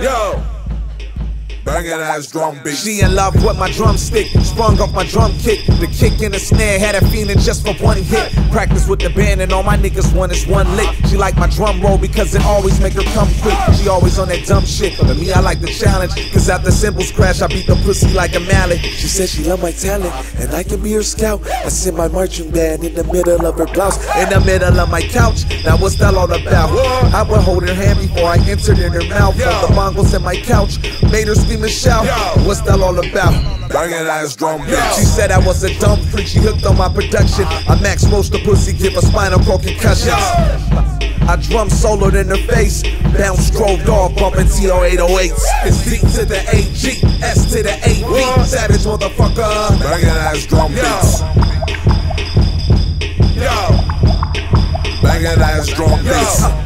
Yo. Banging ass drum beats. She in love with my drumstick, sprung off my drum kick. The kick and the snare had a feeling just for one hit. Practice with the band and all my niggas want is one lick. She like my drum roll because it always make her come quick. She always on that dumb shit. But me, I like the challenge. Cause after cymbals crash, I beat the pussy like a mallet. She said she love my talent and I can be her scout. I send my marching band in the middle of her blouse. In the middle of my couch, now what's that all about? I would hold her hand before I entered in her mouth. All the bongos in my couch made her scream and shout. What's that all about? Banging ass drum She said I was a dumb freak, she hooked on my production. I max roast the pussy, give a spinal cord concussions. I drum soloed in her face, bounce strobed off, bumping TR-808s. It's D to the AG, S to the AB, savage motherfucker. Banging ass drum beats. Yo. Banging ass drum beats.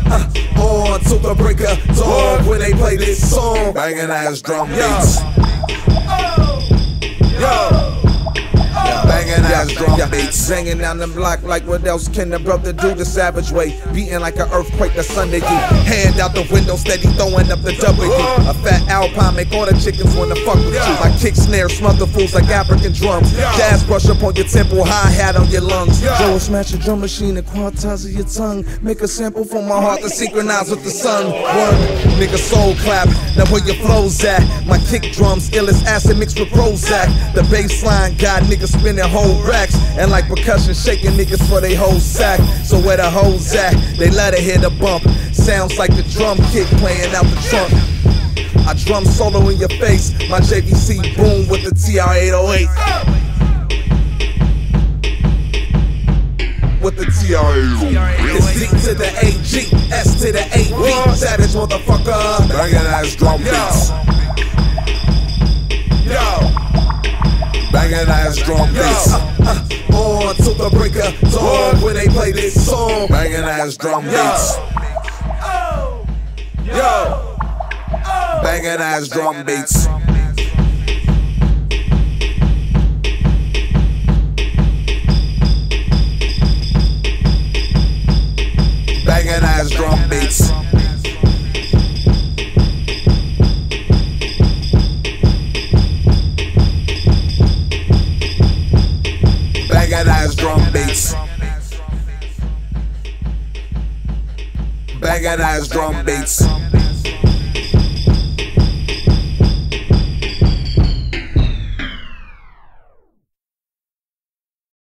The breaker, dog, when they play this song. Banging ass drum beats. Banging ass drum beats. Hanging down the block like what else can a brother do the savage way? Beating like an earthquake the Sunday do. Hand out the window, steady throwing up the W. A fat alpine make all the chickens wanna fuck with you. My kick snare smother fools like African drums. Jazz brush up on your temple, high hat on your lungs. Joe smash your drum machine and quantize your tongue. Make a sample from my heart to synchronize with the sun. One nigga soul clap. Now where your flows at? My kick drums ill as acid mixed with Prozac. The bass line got niggas spinning whole And like percussion shaking niggas for they whole sack. So where the hoes at? They let it hit a bump. Sounds like the drum kit playing out the trunk. I drum solo in your face. My JVC boom with the TR-808. With the TR-808. It's D to the AG, S to the AB. Savage motherfucker. Banging ass drum beats. Banging ass drum beats. Uh, uh, uh, on to the breaker, dog, when they play this song. Banging ass drum beats. Oh. Yo, oh. Banging ass drum beats. Banging ass drum beats.